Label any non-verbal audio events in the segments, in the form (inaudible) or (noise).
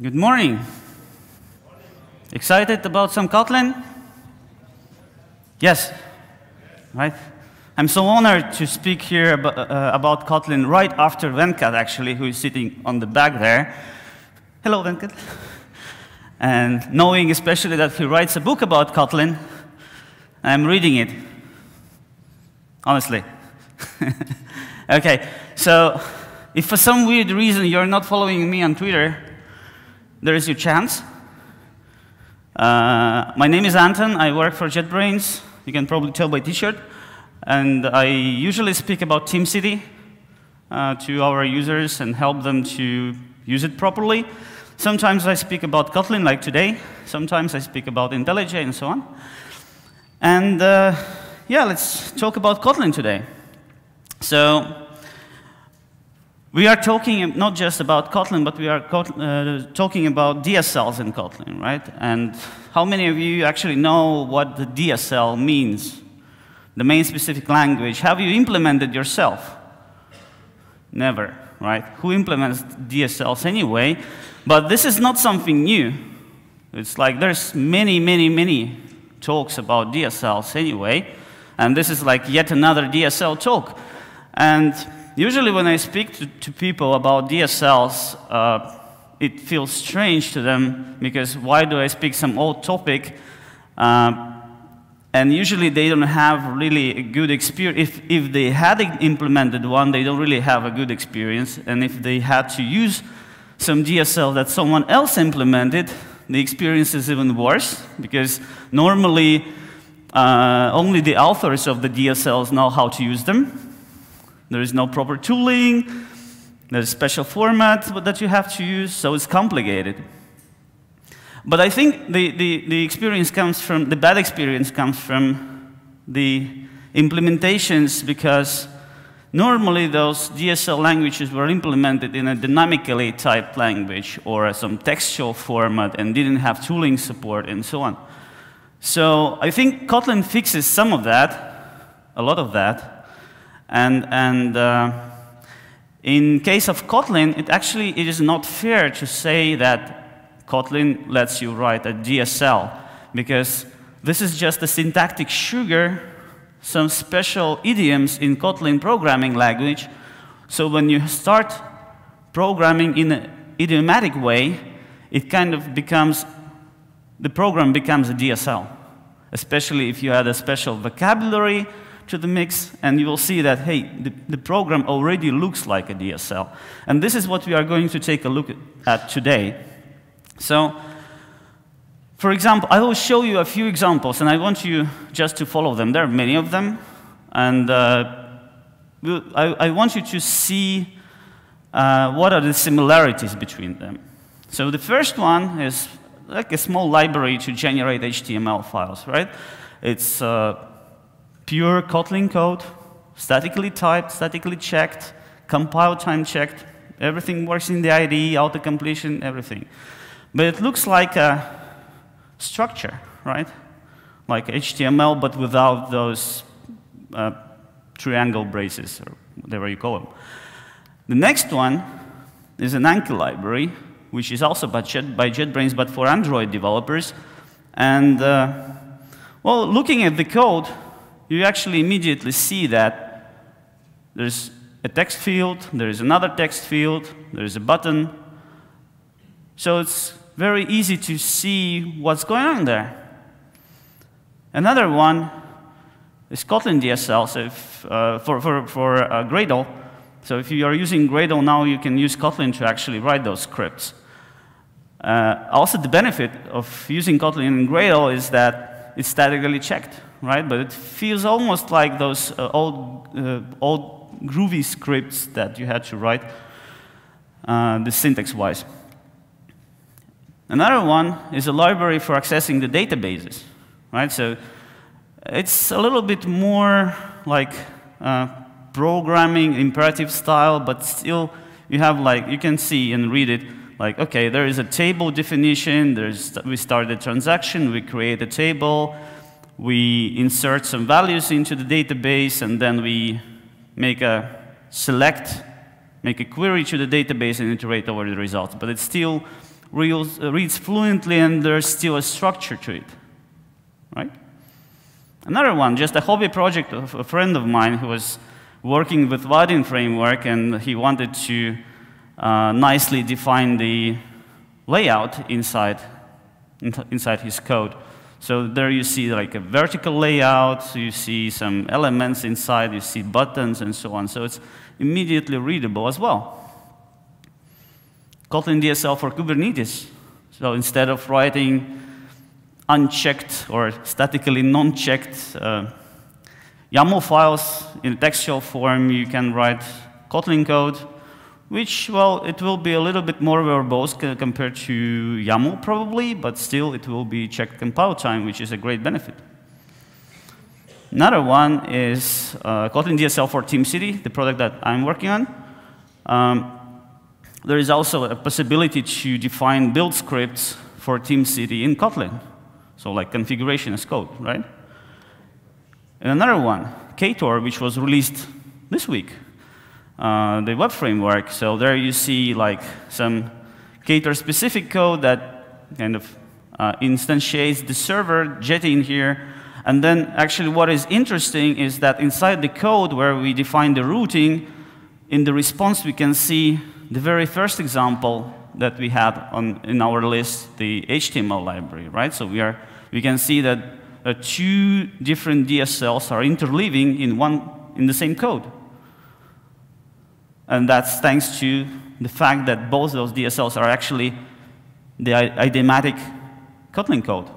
Good morning. Excited about some Kotlin? Yes, right? I'm so honored to speak here about, uh, about Kotlin right after Venkat, actually, who is sitting on the back there. Hello, Venkat. And knowing especially that he writes a book about Kotlin, I'm reading it, honestly. (laughs) okay, so if for some weird reason you're not following me on Twitter, there is your chance. Uh, my name is Anton. I work for JetBrains. You can probably tell by T-shirt. And I usually speak about TeamCity uh, to our users and help them to use it properly. Sometimes I speak about Kotlin, like today. Sometimes I speak about IntelliJ and so on. And uh, yeah, let's talk about Kotlin today. So we are talking not just about Kotlin, but we are uh, talking about DSLs in Kotlin, right? And how many of you actually know what the DSL means? Domain specific language. Have you implemented yourself? Never, right? Who implements DSLs anyway? But this is not something new. It's like there's many, many, many talks about DSLs anyway. And this is like yet another DSL talk. And usually when I speak to, to people about DSLs, uh, it feels strange to them because why do I speak some old topic? Uh, and usually they don't have really a good experience. If, if they had implemented one, they don't really have a good experience. And if they had to use some DSL that someone else implemented, the experience is even worse because normally uh, only the authors of the DSLs know how to use them. There is no proper tooling. There's special format that you have to use, so it's complicated. But I think the, the, the experience comes from, the bad experience comes from the implementations because normally those DSL languages were implemented in a dynamically typed language or some textual format and didn't have tooling support and so on. So I think Kotlin fixes some of that, a lot of that, and, and uh, in case of Kotlin, it actually it is not fair to say that Kotlin lets you write a DSL, because this is just a syntactic sugar, some special idioms in Kotlin programming language. So when you start programming in an idiomatic way, it kind of becomes, the program becomes a DSL, especially if you add a special vocabulary to the mix, and you will see that, hey, the, the program already looks like a DSL. And this is what we are going to take a look at today. So, for example, I will show you a few examples, and I want you just to follow them. There are many of them, and uh, I, I, want you to see uh, what are the similarities between them. So the first one is like a small library to generate HTML files, right? It's uh, pure Kotlin code, statically typed, statically checked, compile time checked, everything works in the IDE, auto-completion, everything. But it looks like a structure, right? Like HTML, but without those uh, triangle braces, or whatever you call them. The next one is an Anko library, which is also by JetBrains, but for Android developers. And, uh, well, looking at the code, you actually immediately see that there's a text field, there is another text field, there is a button. So it's very easy to see what's going on there. Another one is Kotlin DSL so if, uh, for, for, for uh, Gradle. So if you are using Gradle now, you can use Kotlin to actually write those scripts. Uh, also, the benefit of using Kotlin in Gradle is that it's statically checked right? But it feels almost like those uh, old, uh, old groovy scripts that you had to write, uh, the syntax-wise. Another one is a library for accessing the databases, right? So it's a little bit more like uh, programming imperative style, but still you have like, you can see and read it like, okay, there is a table definition, there's, we start a transaction, we create a table, we insert some values into the database, and then we make a select, make a query to the database and iterate over the results. But it still reads, uh, reads fluently and there's still a structure to it, right? Another one, just a hobby project of a friend of mine who was working with Vaadin framework and he wanted to uh, nicely define the layout inside, inside his code. So there you see like a vertical layout, you see some elements inside, you see buttons and so on. So it's immediately readable as well. Kotlin DSL for Kubernetes. So instead of writing unchecked or statically non-checked uh, YAML files in textual form, you can write Kotlin code which, well, it will be a little bit more verbose compared to YAML probably, but still it will be checked compile time, which is a great benefit. Another one is uh, Kotlin DSL for TeamCity, the product that I'm working on. Um, there is also a possibility to define build scripts for TeamCity in Kotlin. So like configuration as code, right? And another one, Ktor, which was released this week. Uh, the web framework. So there you see like some Ktor-specific code that kind of uh, instantiates the server, Jetty in here. And then actually what is interesting is that inside the code where we define the routing, in the response we can see the very first example that we had on, in our list, the HTML library, right? So we, are, we can see that uh, two different DSLs are interleaving in, one, in the same code. And that's thanks to the fact that both those DSLs are actually the idiomatic Kotlin code.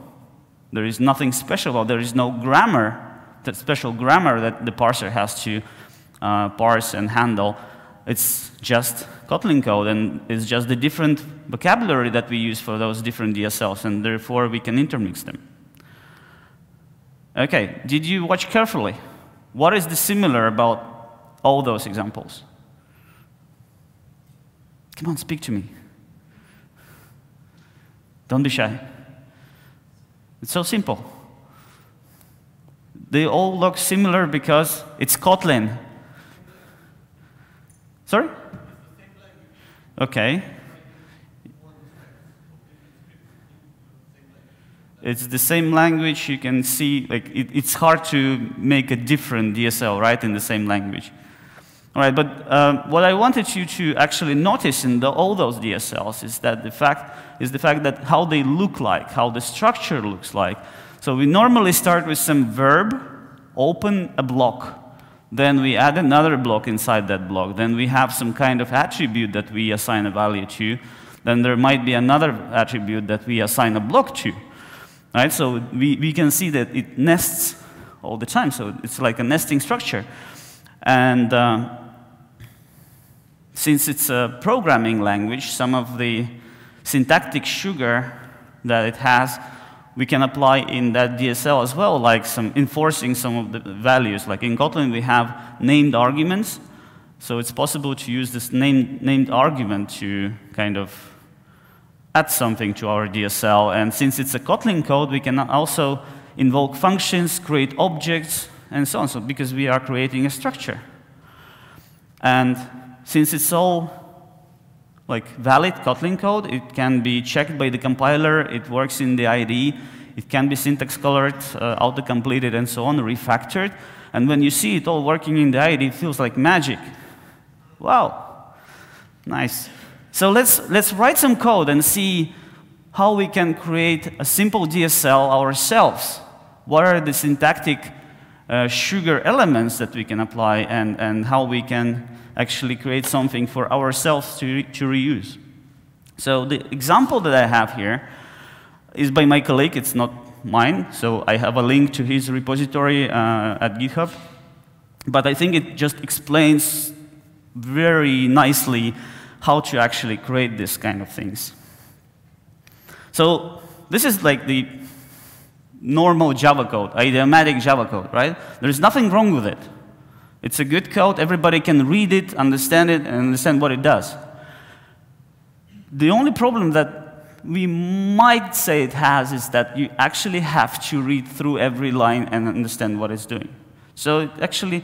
There is nothing special There is no grammar, that special grammar that the parser has to uh, parse and handle. It's just Kotlin code, and it's just the different vocabulary that we use for those different DSLs, and therefore we can intermix them. Okay, did you watch carefully? What is the similar about all those examples? Come on, speak to me. Don't be shy. It's so simple. They all look similar because it's Kotlin. Sorry? Okay. It's the same language. You can see, like, it, it's hard to make a different DSL, right, in the same language. All right, but uh, what I wanted you to actually notice in the, all those DSLs is that the fact is the fact that how they look like, how the structure looks like. So we normally start with some verb, open a block. Then we add another block inside that block. Then we have some kind of attribute that we assign a value to. Then there might be another attribute that we assign a block to. Right? So we, we can see that it nests all the time. So it's like a nesting structure. And uh, since it's a programming language, some of the syntactic sugar that it has, we can apply in that DSL as well, like some enforcing some of the values. Like in Kotlin, we have named arguments. So it's possible to use this named, named argument to kind of add something to our DSL. And since it's a Kotlin code, we can also invoke functions, create objects, and so on, so because we are creating a structure. And since it's all like valid Kotlin code, it can be checked by the compiler, it works in the IDE, it can be syntax colored, uh, auto-completed, and so on, refactored. And when you see it all working in the IDE, it feels like magic. Wow, nice. So let's, let's write some code and see how we can create a simple DSL ourselves. What are the syntactic uh, sugar elements that we can apply and, and how we can actually create something for ourselves to, to reuse. So the example that I have here is by my colleague. It's not mine. So I have a link to his repository uh, at GitHub. But I think it just explains very nicely how to actually create this kind of things. So this is like the normal Java code, idiomatic Java code, right? There's nothing wrong with it. It's a good code. Everybody can read it, understand it, and understand what it does. The only problem that we might say it has is that you actually have to read through every line and understand what it's doing. So it actually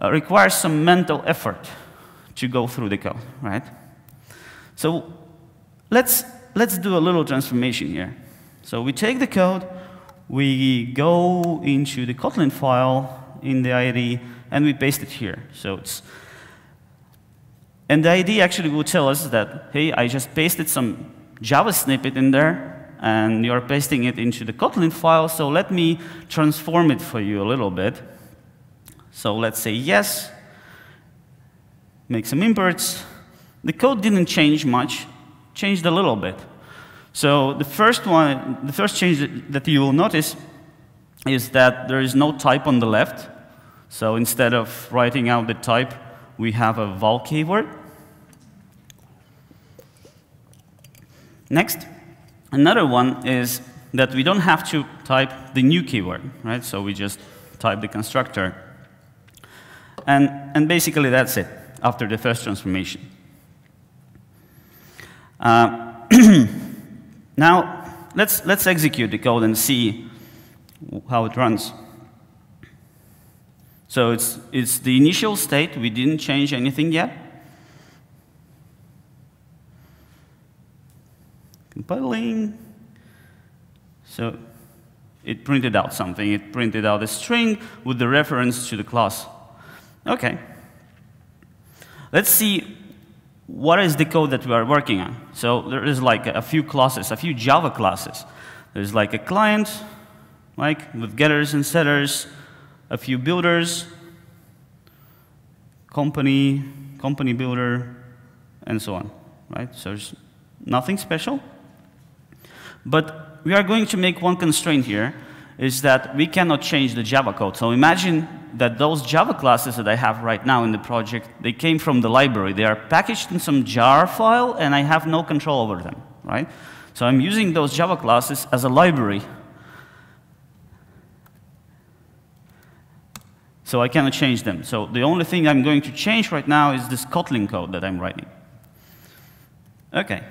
uh, requires some mental effort to go through the code, right? So let's let's do a little transformation here. So we take the code, we go into the Kotlin file in the IDE, and we paste it here. So it's and the ID actually will tell us that, hey, I just pasted some Java snippet in there, and you're pasting it into the Kotlin file, so let me transform it for you a little bit. So let's say yes, make some imports. The code didn't change much, changed a little bit. So the first one, the first change that you will notice is that there is no type on the left. So instead of writing out the type, we have a val keyword. Next, another one is that we don't have to type the new keyword, right? So we just type the constructor. And, and basically that's it after the first transformation. Uh, (clears throat) now, let's, let's execute the code and see how it runs. So it's, it's the initial state. We didn't change anything yet. Compiling. So it printed out something. It printed out a string with the reference to the class. OK. Let's see what is the code that we are working on. So there is like a few classes, a few Java classes. There's like a client, like with getters and setters, a few builders, company, company builder, and so on, right? So there's nothing special. But we are going to make one constraint here, is that we cannot change the Java code. So imagine that those Java classes that I have right now in the project, they came from the library. They are packaged in some jar file, and I have no control over them, right? So I'm using those Java classes as a library So I cannot change them. So the only thing I'm going to change right now is this Kotlin code that I'm writing. OK.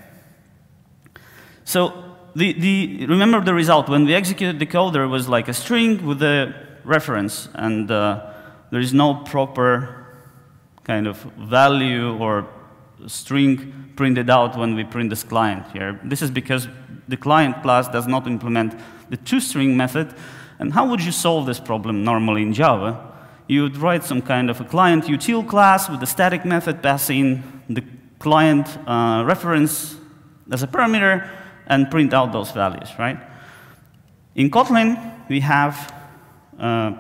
So the, the, remember the result. When we executed the code, there was like a string with a reference. And uh, there is no proper kind of value or string printed out when we print this client here. This is because the client class does not implement the toString method. And how would you solve this problem normally in Java? You would write some kind of a client util class with a static method passing the client uh, reference as a parameter and print out those values, right? In Kotlin, we have uh,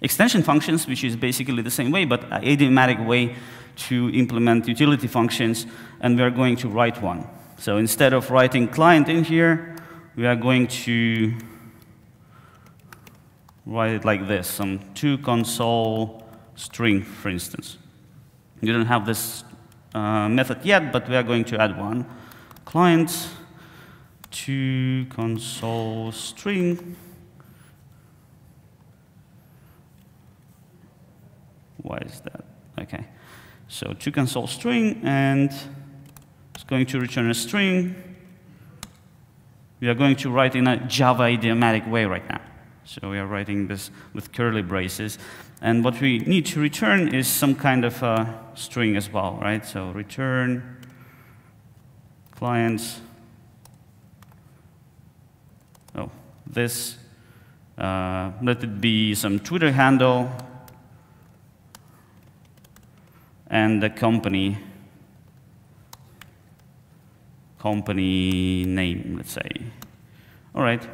extension functions, which is basically the same way, but an idiomatic way to implement utility functions, and we are going to write one. So instead of writing client in here, we are going to write it like this, some two console string, for instance. You don't have this uh, method yet, but we are going to add one. Client to console string. Why is that? OK. So to console string, and it's going to return a string. We are going to write in a Java idiomatic way right now. So we are writing this with curly braces. And what we need to return is some kind of a string as well, right? So return clients. Oh, this. Uh, let it be some Twitter handle and the company company name, let's say. All right.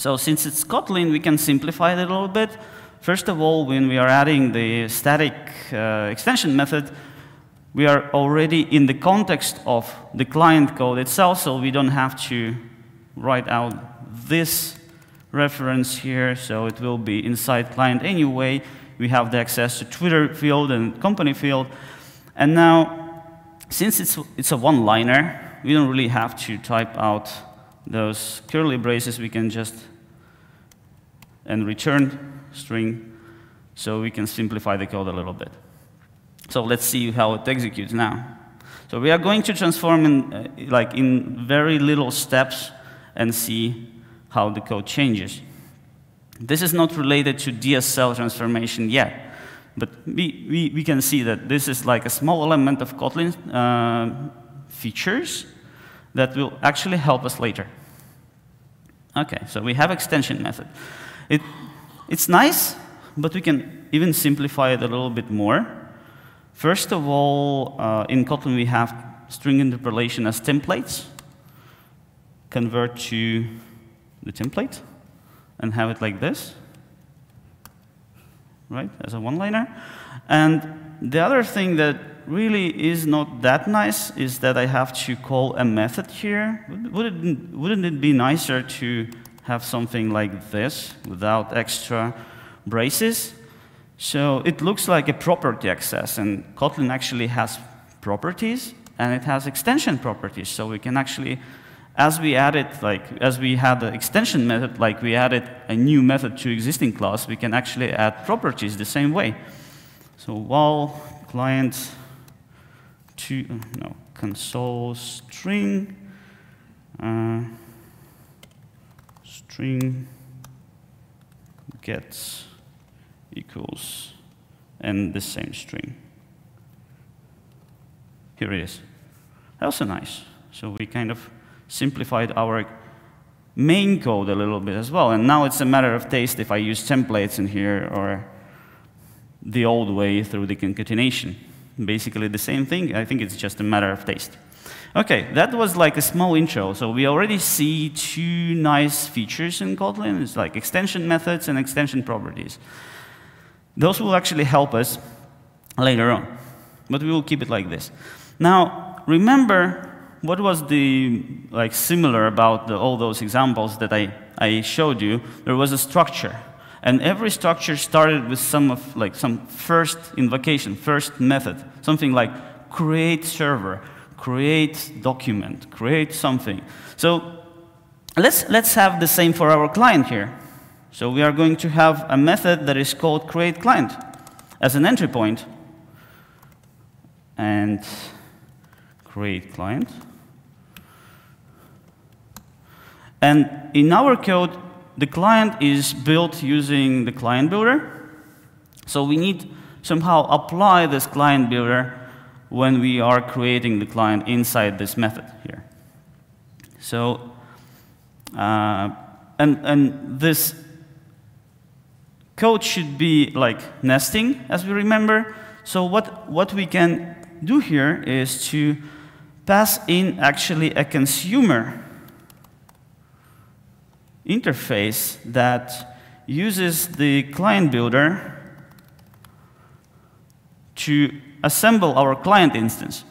So since it's Kotlin, we can simplify it a little bit. First of all, when we are adding the static uh, extension method, we are already in the context of the client code itself, so we don't have to write out this reference here, so it will be inside client anyway. We have the access to Twitter field and company field. And now, since it's, it's a one-liner, we don't really have to type out those curly braces. We can just and return string so we can simplify the code a little bit. So let's see how it executes now. So we are going to transform in, uh, like in very little steps and see how the code changes. This is not related to DSL transformation yet, but we, we, we can see that this is like a small element of Kotlin uh, features that will actually help us later. Okay, so we have extension method. It, it's nice, but we can even simplify it a little bit more. First of all, uh, in Kotlin we have string interpolation as templates. Convert to the template and have it like this, right, as a one-liner. And the other thing that really is not that nice is that I have to call a method here. Would it, wouldn't it be nicer to have something like this without extra braces? So it looks like a property access, and Kotlin actually has properties, and it has extension properties. So we can actually, as we added, like, as we had the extension method, like we added a new method to existing class, we can actually add properties the same way. So while client to, no, console string, uh, string gets equals and the same string. Here it is. Also nice. So we kind of simplified our main code a little bit as well. And now it's a matter of taste if I use templates in here or the old way through the concatenation. Basically the same thing. I think it's just a matter of taste. OK, that was like a small intro. So we already see two nice features in Kotlin. It's like extension methods and extension properties. Those will actually help us later on. But we will keep it like this. Now, remember what was the like similar about the, all those examples that I, I showed you? There was a structure. And every structure started with some of like some first invocation, first method, something like create server, create document, create something. So let's, let's have the same for our client here. So we are going to have a method that is called create client as an entry point. And create client. And in our code, the client is built using the client builder. So we need somehow apply this client builder when we are creating the client inside this method here. So, uh, and, and this code should be like nesting, as we remember. So what, what we can do here is to pass in actually a consumer interface that uses the client builder to assemble our client instance.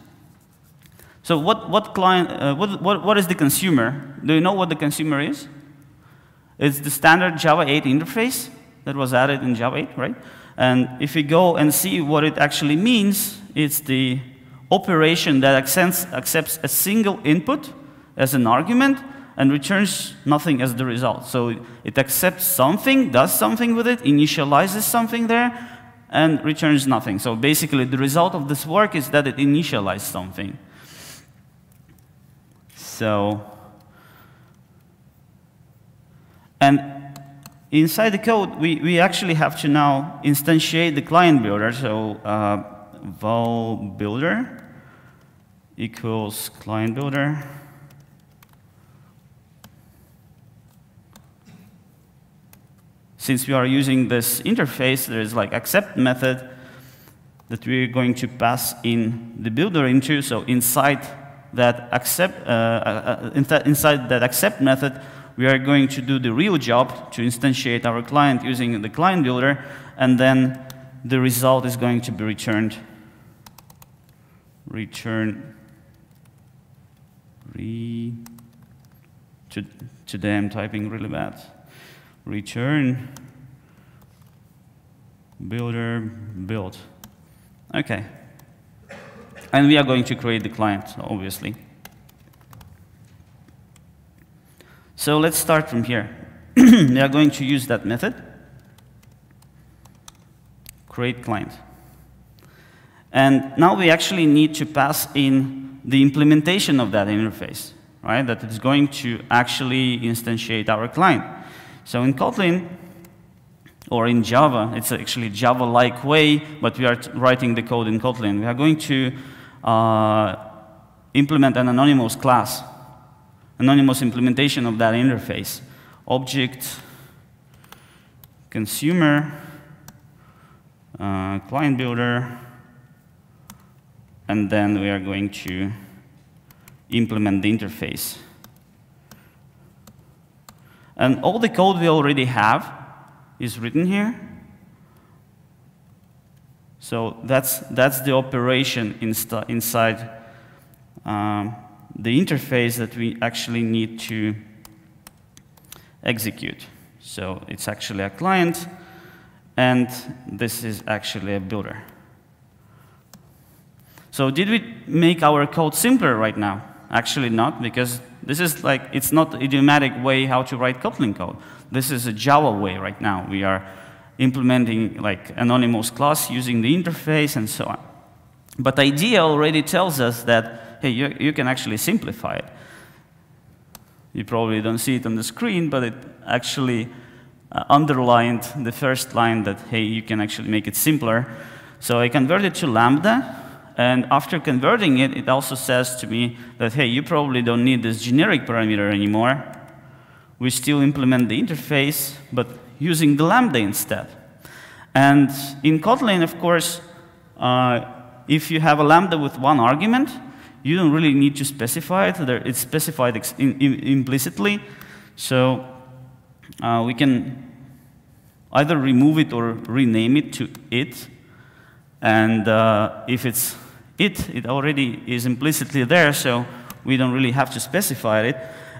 So what, what, client, uh, what, what, what is the consumer? Do you know what the consumer is? It's the standard Java 8 interface that was added in Java 8, right? And if we go and see what it actually means, it's the operation that accepts, accepts a single input as an argument and returns nothing as the result. So it accepts something, does something with it, initializes something there, and returns nothing. So basically, the result of this work is that it initialized something. So, and inside the code, we, we actually have to now instantiate the client builder. So uh, val builder equals client builder. Since we are using this interface, there is like accept method that we're going to pass in the builder into. So inside that accept, uh, uh, uh inside that accept method, we are going to do the real job to instantiate our client using the client builder, and then the result is going to be returned. Return. Re. today I'm typing really bad return builder build. Okay. And we are going to create the client, obviously. So let's start from here. (clears throat) we are going to use that method, create client. And now we actually need to pass in the implementation of that interface, right? That is going to actually instantiate our client. So in Kotlin, or in Java, it's actually Java-like way, but we are writing the code in Kotlin. We are going to uh, implement an anonymous class anonymous implementation of that interface. Object, consumer, uh, client builder, and then we are going to implement the interface. And all the code we already have is written here. So that's, that's the operation inside um, the interface that we actually need to execute. So it's actually a client, and this is actually a builder. So did we make our code simpler right now? Actually not, because this is like, it's not idiomatic way how to write Kotlin code. This is a Java way right now. We are implementing like anonymous class using the interface and so on. But IDEA already tells us that, hey, you, you can actually simplify it. You probably don't see it on the screen, but it actually uh, underlined the first line that, hey, you can actually make it simpler. So I converted to Lambda, and after converting it, it also says to me that, hey, you probably don't need this generic parameter anymore. We still implement the interface, but using the Lambda instead. And in Kotlin, of course, uh, if you have a Lambda with one argument, you don't really need to specify it. It's specified in, in, implicitly. So uh, we can either remove it or rename it to it. And uh, if it's it, it already is implicitly there, so we don't really have to specify it.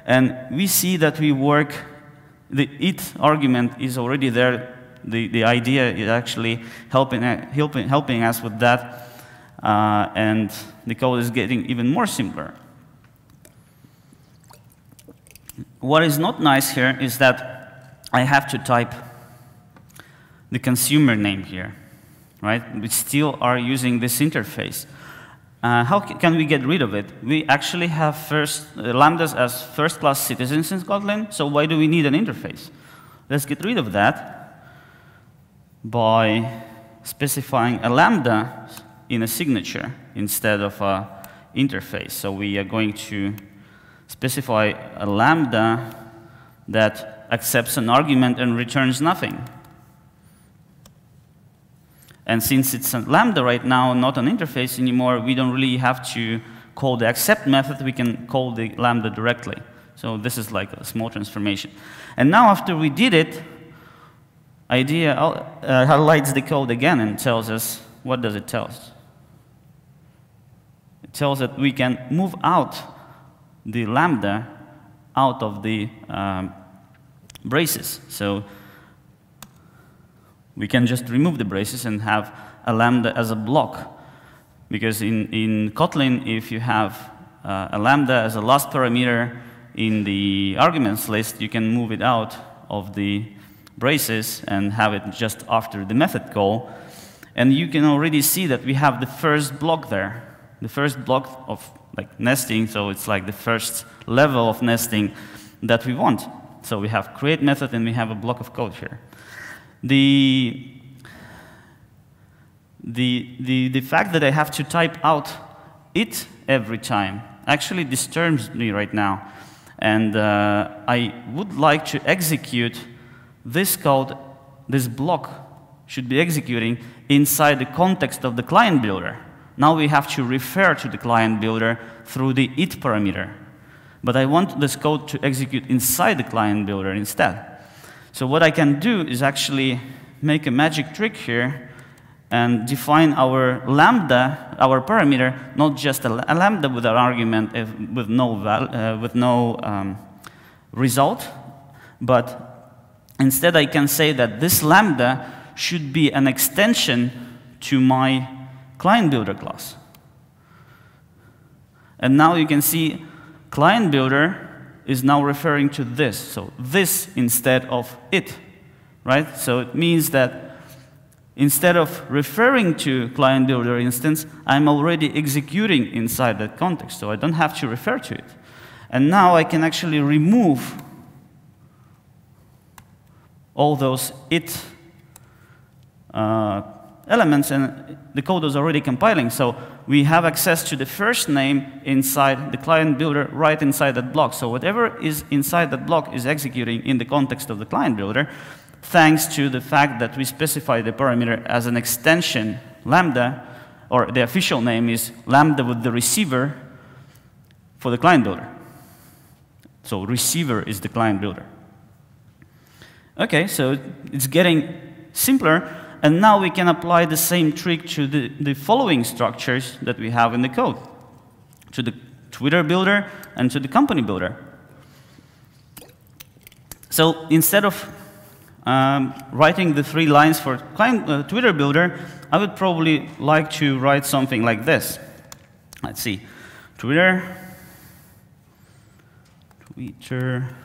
And we see that we work, the it argument is already there. The, the IDEA is actually helping, helping, helping us with that. Uh, and the code is getting even more simpler. What is not nice here is that I have to type the consumer name here, right? We still are using this interface. Uh, how can we get rid of it? We actually have first, uh, lambdas as first-class citizens in Kotlin, so why do we need an interface? Let's get rid of that by specifying a lambda in a signature instead of an interface. So we are going to specify a lambda that accepts an argument and returns nothing. And since it's a lambda right now, not an interface anymore, we don't really have to call the accept method. We can call the lambda directly. So this is like a small transformation. And now after we did it, IDEA uh, highlights the code again and tells us, what does it tell us? It tells that we can move out the lambda out of the um, braces. So we can just remove the braces and have a lambda as a block. Because in, in Kotlin, if you have uh, a lambda as a last parameter in the arguments list, you can move it out of the braces and have it just after the method call. And you can already see that we have the first block there, the first block of like nesting, so it's like the first level of nesting that we want. So we have create method and we have a block of code here. The, the, the, the fact that I have to type out it every time actually disturbs me right now. And uh, I would like to execute this code, this block should be executing inside the context of the client builder. Now we have to refer to the client builder through the it parameter. But I want this code to execute inside the client builder instead. So what I can do is actually make a magic trick here and define our lambda, our parameter, not just a, lambda with an argument if, with no, uh, with no um, result, but instead I can say that this lambda should be an extension to my client builder class. And now you can see client builder is now referring to this. So this instead of it, right? So it means that instead of referring to client builder instance, I'm already executing inside that context. So I don't have to refer to it. And now I can actually remove all those it uh, elements, and the code is already compiling. So we have access to the first name inside the client builder right inside that block. So whatever is inside that block is executing in the context of the client builder, thanks to the fact that we specify the parameter as an extension, lambda, or the official name is lambda with the receiver for the client builder. So receiver is the client builder. Okay, so it's getting simpler, and now we can apply the same trick to the, the following structures that we have in the code, to the Twitter builder and to the company builder. So instead of um, writing the three lines for client, uh, Twitter builder, I would probably like to write something like this. Let's see, Twitter, Twitter,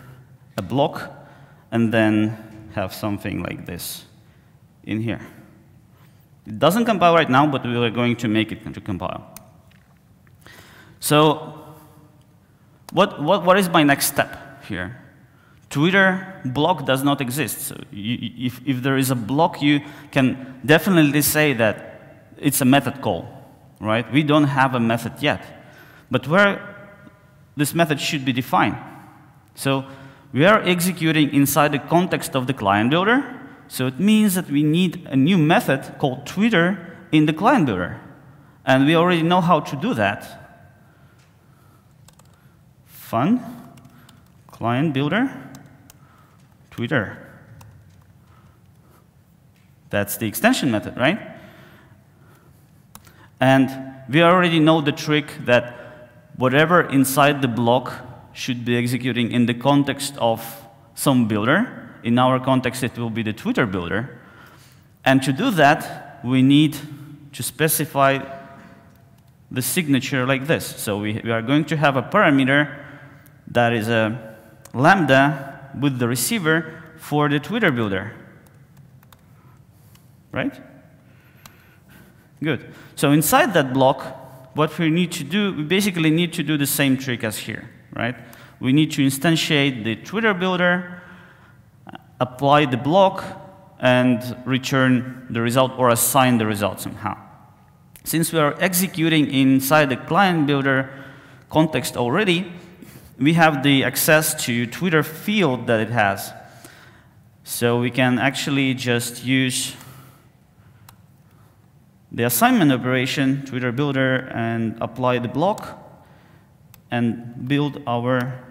a block, and then have something like this in here. It doesn't compile right now, but we are going to make it to compile. So what, what, what is my next step here? Twitter block does not exist. So you, if, if there is a block, you can definitely say that it's a method call, right? We don't have a method yet. But where this method should be defined. So we are executing inside the context of the client builder. So it means that we need a new method called Twitter in the client builder. And we already know how to do that. Fun, client builder, Twitter. That's the extension method, right? And we already know the trick that whatever inside the block should be executing in the context of some builder. In our context, it will be the Twitter builder. And to do that, we need to specify the signature like this. So we, we are going to have a parameter that is a lambda with the receiver for the Twitter builder. Right? Good. So inside that block, what we need to do, we basically need to do the same trick as here right? We need to instantiate the Twitter builder, apply the block, and return the result or assign the result somehow. Since we are executing inside the client builder context already, we have the access to Twitter field that it has. So we can actually just use the assignment operation, Twitter builder, and apply the block and build our,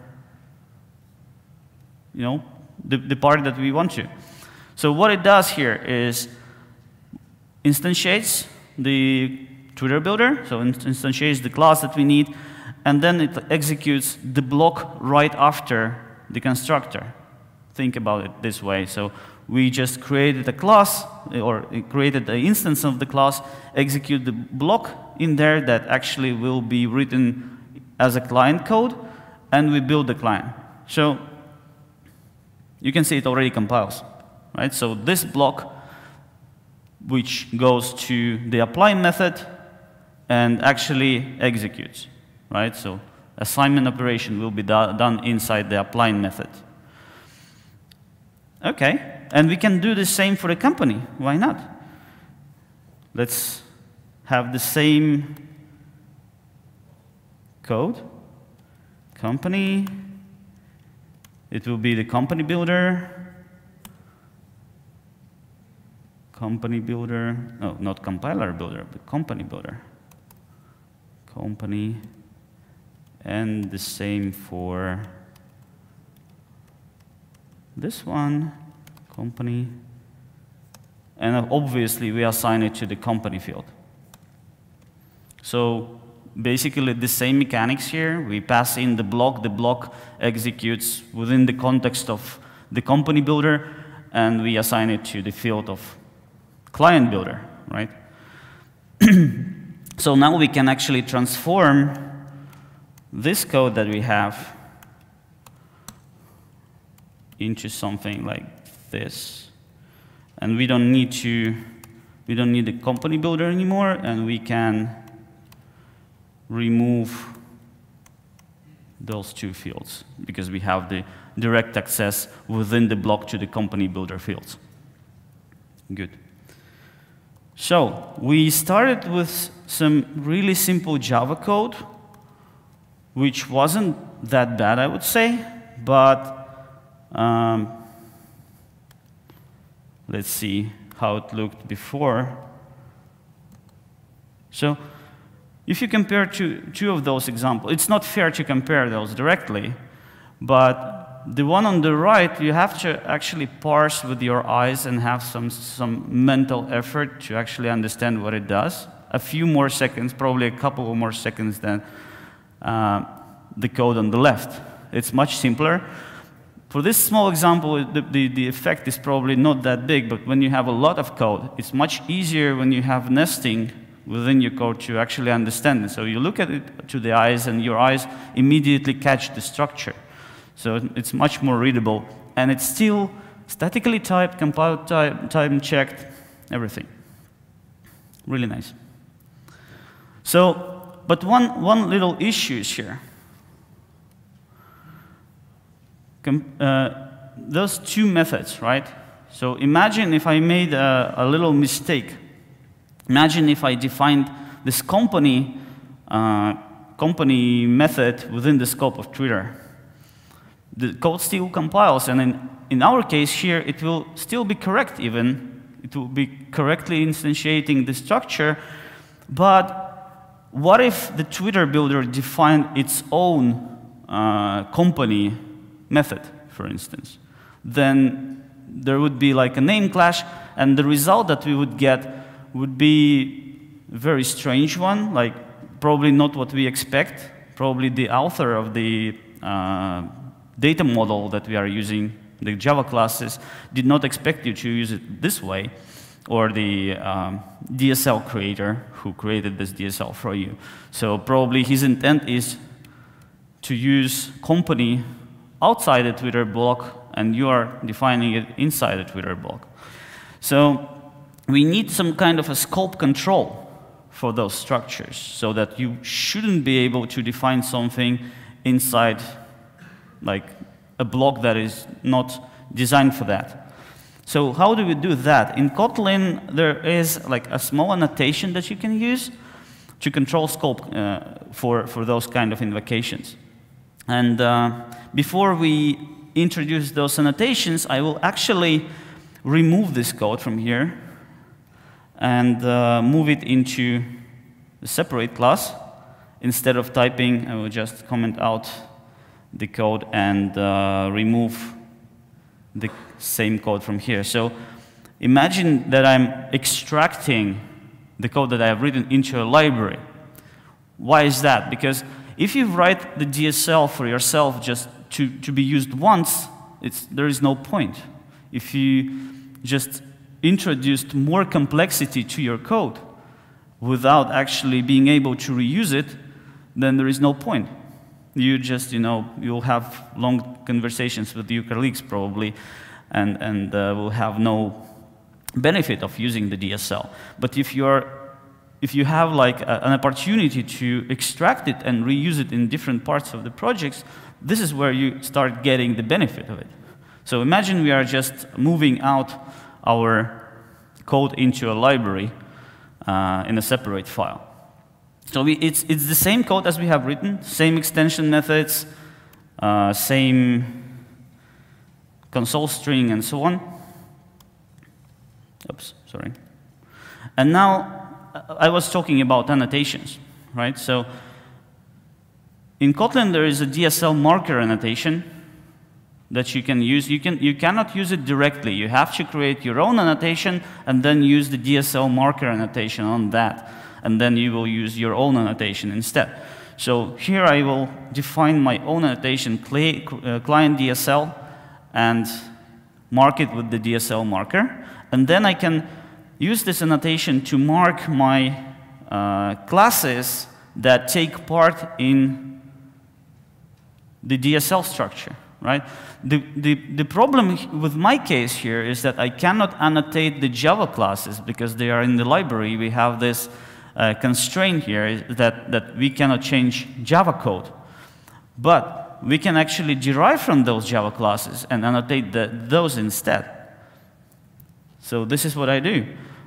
you know, the, the part that we want to. So what it does here is instantiates the Twitter builder, so instantiates the class that we need, and then it executes the block right after the constructor. Think about it this way. So we just created a class, eh, or created an instance of the class, execute the block in there that actually will be written as a client code, and we build the client. So you can see it already compiles. Right? So this block, which goes to the apply method and actually executes. Right? So assignment operation will be do done inside the apply method. Okay, and we can do the same for the company. Why not? Let's have the same code, company, it will be the company builder, company builder, no, not compiler builder, but company builder. Company, and the same for this one, company, and obviously we assign it to the company field. So basically the same mechanics here. We pass in the block, the block executes within the context of the company builder, and we assign it to the field of client builder, right? (clears throat) so now we can actually transform this code that we have into something like this. And we don't need to, we don't need the company builder anymore, and we can remove those two fields because we have the direct access within the block to the company builder fields. Good. So we started with some really simple Java code, which wasn't that bad, I would say, but um, let's see how it looked before. So if you compare two, two of those examples, it's not fair to compare those directly, but the one on the right, you have to actually parse with your eyes and have some, some mental effort to actually understand what it does. A few more seconds, probably a couple more seconds than uh, the code on the left. It's much simpler. For this small example, the, the, the, effect is probably not that big, but when you have a lot of code, it's much easier when you have nesting within your code to actually understand it. So you look at it to the eyes, and your eyes immediately catch the structure. So it's much more readable. And it's still statically typed, compiled type, time checked, everything. Really nice. So, but one, one little issue is here. Com uh, those two methods, right? So imagine if I made a, a little mistake Imagine if I defined this company, uh, company method within the scope of Twitter. The code still compiles, and in, in our case here, it will still be correct even. It will be correctly instantiating the structure, but what if the Twitter builder defined its own uh, company method, for instance? Then there would be like a name clash, and the result that we would get would be a very strange one, like probably not what we expect. Probably the author of the uh, data model that we are using, the Java classes, did not expect you to use it this way, or the um, DSL creator who created this DSL for you. So probably his intent is to use company outside the Twitter block, and you are defining it inside the Twitter block. So we need some kind of a scope control for those structures so that you shouldn't be able to define something inside like a block that is not designed for that. So how do we do that? In Kotlin, there is like a small annotation that you can use to control scope uh, for, for those kind of invocations. And uh, before we introduce those annotations, I will actually remove this code from here and uh, move it into a separate class. Instead of typing, I will just comment out the code and uh, remove the same code from here. So imagine that I'm extracting the code that I have written into a library. Why is that? Because if you write the DSL for yourself just to, to be used once, it's there is no point. If you just introduced more complexity to your code without actually being able to reuse it, then there is no point. You just, you know, you'll have long conversations with your colleagues probably, and, and uh, will have no benefit of using the DSL. But if you're if you have like a, an opportunity to extract it and reuse it in different parts of the projects, this is where you start getting the benefit of it. So imagine we are just moving out our code into a library uh, in a separate file. So we, it's, it's the same code as we have written, same extension methods, uh, same console string, and so on. Oops, sorry. And now I was talking about annotations, right? So in Kotlin, there is a DSL marker annotation that you can use. You, can, you cannot use it directly. You have to create your own annotation and then use the DSL marker annotation on that. And then you will use your own annotation instead. So here I will define my own annotation, uh, client DSL, and mark it with the DSL marker. And then I can use this annotation to mark my uh, classes that take part in the DSL structure right? The, the, the problem with my case here is that I cannot annotate the Java classes because they are in the library. We have this uh, constraint here that, that we cannot change Java code. But we can actually derive from those Java classes and annotate the, those instead. So this is what I do.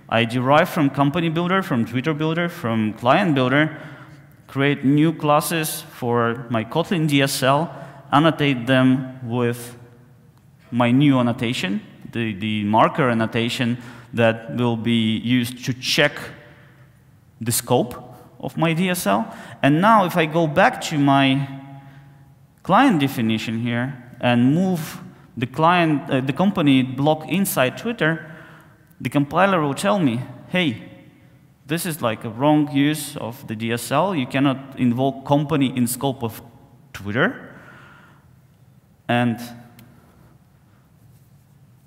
I derive from company builder, from Twitter builder, from client builder, create new classes for my Kotlin DSL, annotate them with my new annotation, the, the marker annotation that will be used to check the scope of my DSL. And now if I go back to my client definition here and move the client, uh, the company block inside Twitter, the compiler will tell me, hey, this is like a wrong use of the DSL. You cannot invoke company in scope of Twitter. And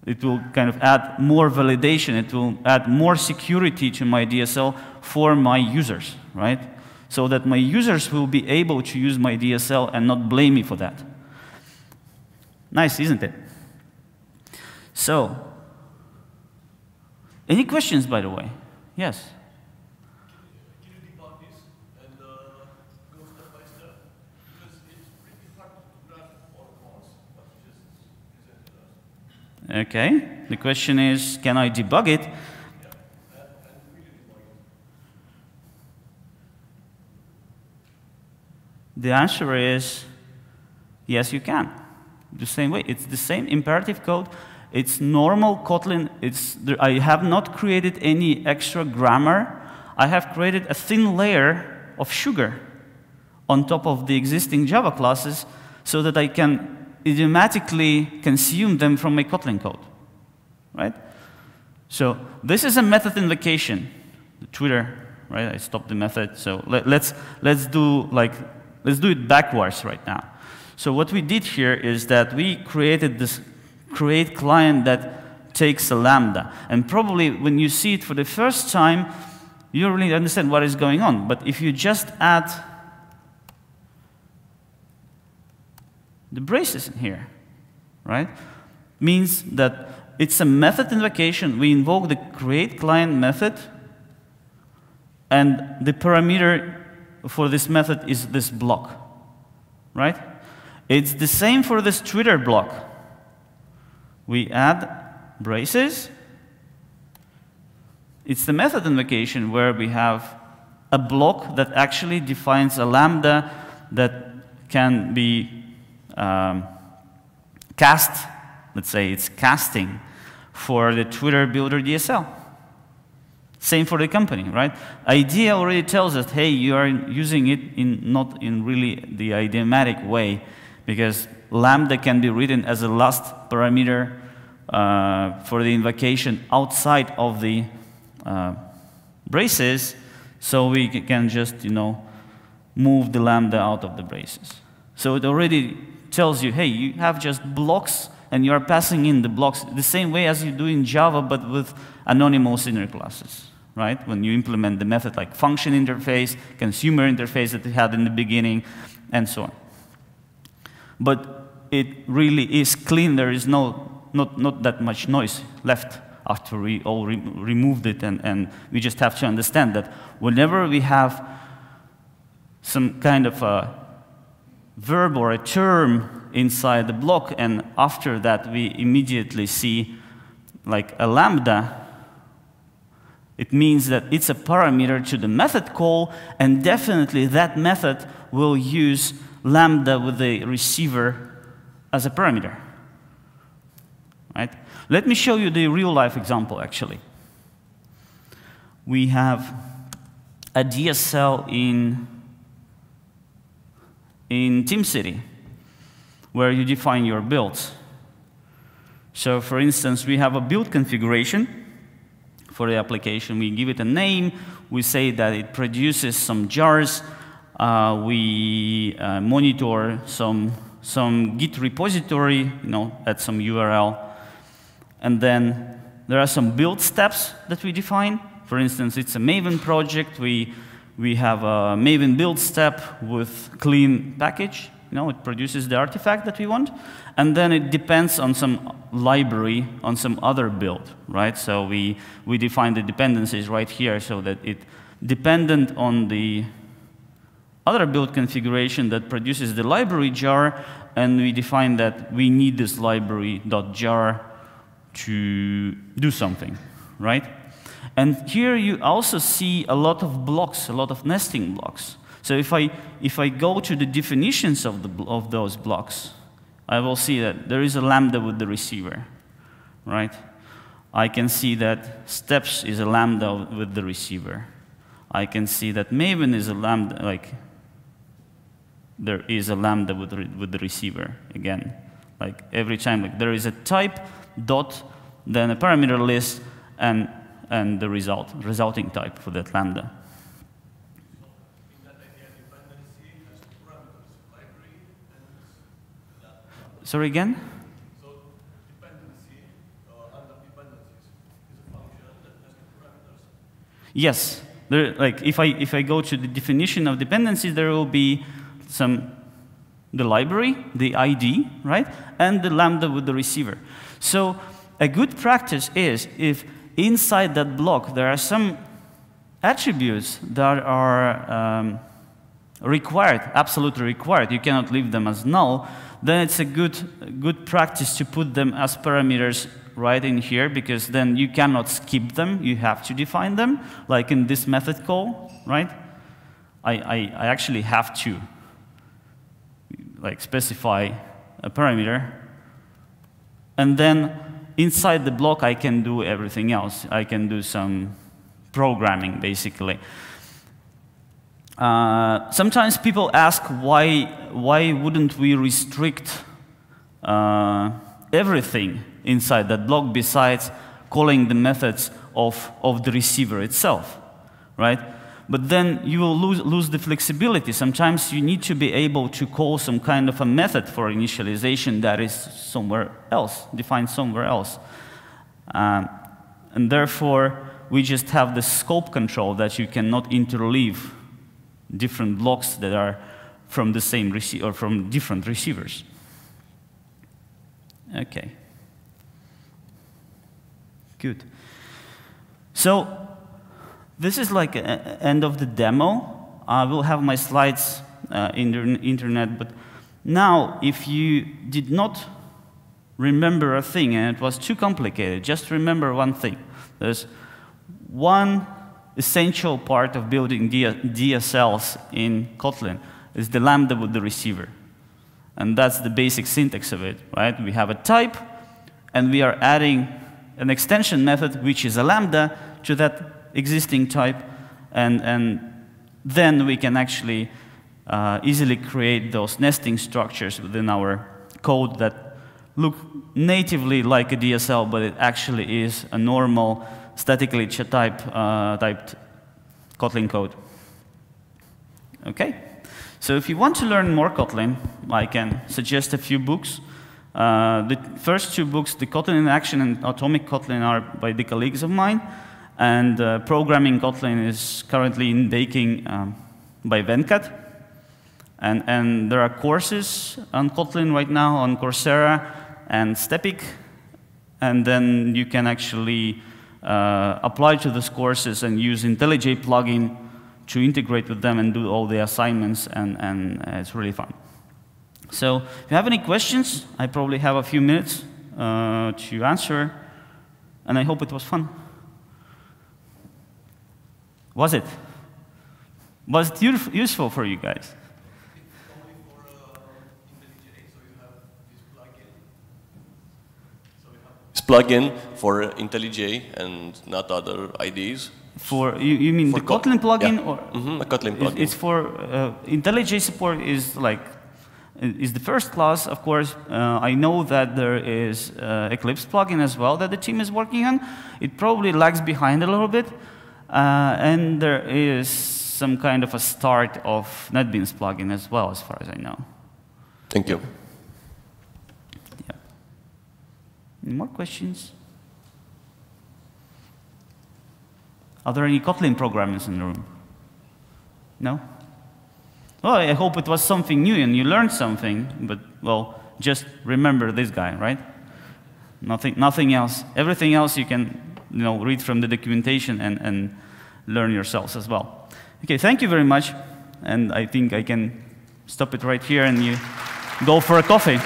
it will kind of add more validation. It will add more security to my DSL for my users, right? So that my users will be able to use my DSL and not blame me for that. Nice, isn't it? So, any questions, by the way? Yes? Okay, the question is, can I debug it? The answer is, yes, you can. The same way. It's the same imperative code. It's normal Kotlin. It's, I have not created any extra grammar. I have created a thin layer of sugar on top of the existing Java classes so that I can idiomatically consume them from my Kotlin code, right? So this is a method invocation, the Twitter, right? I stopped the method. So let, let's let's do like let's do it backwards right now. So what we did here is that we created this create client that takes a lambda, and probably when you see it for the first time, you don't really understand what is going on. But if you just add the braces in here, right? Means that it's a method invocation. We invoke the create client method, and the parameter for this method is this block, right? It's the same for this Twitter block. We add braces. It's the method invocation where we have a block that actually defines a lambda that can be um, cast, let's say it's casting for the Twitter Builder DSL. Same for the company, right? IDEA already tells us, hey, you are using it in not in really the idiomatic way, because Lambda can be written as a last parameter uh, for the invocation outside of the uh, braces, so we can just, you know, move the Lambda out of the braces. So it already tells you, hey, you have just blocks and you are passing in the blocks the same way as you do in Java, but with anonymous inner classes, right? When you implement the method like function interface, consumer interface that we had in the beginning, and so on. But it really is clean. There is no, not, not that much noise left after we all re removed it, and, and we just have to understand that whenever we have some kind of a verb or a term inside the block, and after that we immediately see like a lambda, it means that it's a parameter to the method call, and definitely that method will use lambda with the receiver as a parameter. Right? Let me show you the real life example, actually. We have a DSL in in TeamCity, where you define your builds. So for instance, we have a build configuration for the application. We give it a name. We say that it produces some jars. Uh, we uh, monitor some, some Git repository, you know, at some URL. And then there are some build steps that we define. For instance, it's a Maven project. We we have a Maven build step with clean package. You know, it produces the artifact that we want. And then it depends on some library, on some other build, right? So we, we define the dependencies right here so that it dependent on the other build configuration that produces the library jar, and we define that we need this library.jar to do something, right? And here you also see a lot of blocks, a lot of nesting blocks. So if I, if I go to the definitions of, the, of those blocks, I will see that there is a lambda with the receiver, right? I can see that steps is a lambda with the receiver. I can see that Maven is a lambda, like there is a lambda with, with the receiver again. Like every time, like there is a type dot, then a parameter list, and and the result, resulting type for that lambda. Sorry again? Yes. There, like if I if I go to the definition of dependencies, there will be some the library, the ID, right, and the lambda with the receiver. So a good practice is if inside that block, there are some attributes that are um, required, absolutely required. You cannot leave them as null. Then it's a good, good practice to put them as parameters right in here, because then you cannot skip them. You have to define them, like in this method call, right? I, I, I actually have to like specify a parameter, and then inside the block, I can do everything else. I can do some programming, basically. Uh, sometimes people ask why, why wouldn't we restrict uh, everything inside that block besides calling the methods of, of the receiver itself, right? But then you will lose, lose the flexibility. Sometimes you need to be able to call some kind of a method for initialization that is somewhere else, defined somewhere else. Um, and therefore, we just have the scope control that you cannot interleave different blocks that are from the same receiver or from different receivers. Okay. Good. So this is like a, end of the demo. I will have my slides uh, in the internet, but now if you did not remember a thing and it was too complicated, just remember one thing. There's one essential part of building DSLs in Kotlin is the lambda with the receiver. And that's the basic syntax of it, right? We have a type, and we are adding an extension method, which is a lambda, to that existing type, and, and then we can actually uh, easily create those nesting structures within our code that look natively like a DSL, but it actually is a normal statically type, uh, typed Kotlin code. Okay? So if you want to learn more Kotlin, I can suggest a few books. Uh, the first two books, The Kotlin in Action and Atomic Kotlin, are by the colleagues of mine. And uh, programming Kotlin is currently in baking um, by Venkat. And, and there are courses on Kotlin right now on Coursera and Stepik. And then you can actually uh, apply to those courses and use IntelliJ plugin to integrate with them and do all the assignments, and, and uh, it's really fun. So if you have any questions, I probably have a few minutes uh, to answer, and I hope it was fun. Was it? Was it useful for you guys? This plugin for IntelliJ and not other IDEs. For you, you mean for the Kotlin plugin yeah. or mm -hmm, a Kotlin plugin? It's for uh, IntelliJ support is like is the first class. Of course, uh, I know that there is uh, Eclipse plugin as well that the team is working on. It probably lags behind a little bit. Uh, and there is some kind of a start of NetBeans plugin as well, as far as I know. Thank you. Yeah. Any more questions? Are there any Kotlin programmers in the room? No? Well, I hope it was something new and you learned something, but, well, just remember this guy, right? Nothing, nothing else. Everything else you can you know, read from the documentation and, and learn yourselves as well. Okay, thank you very much. And I think I can stop it right here and you go for a coffee.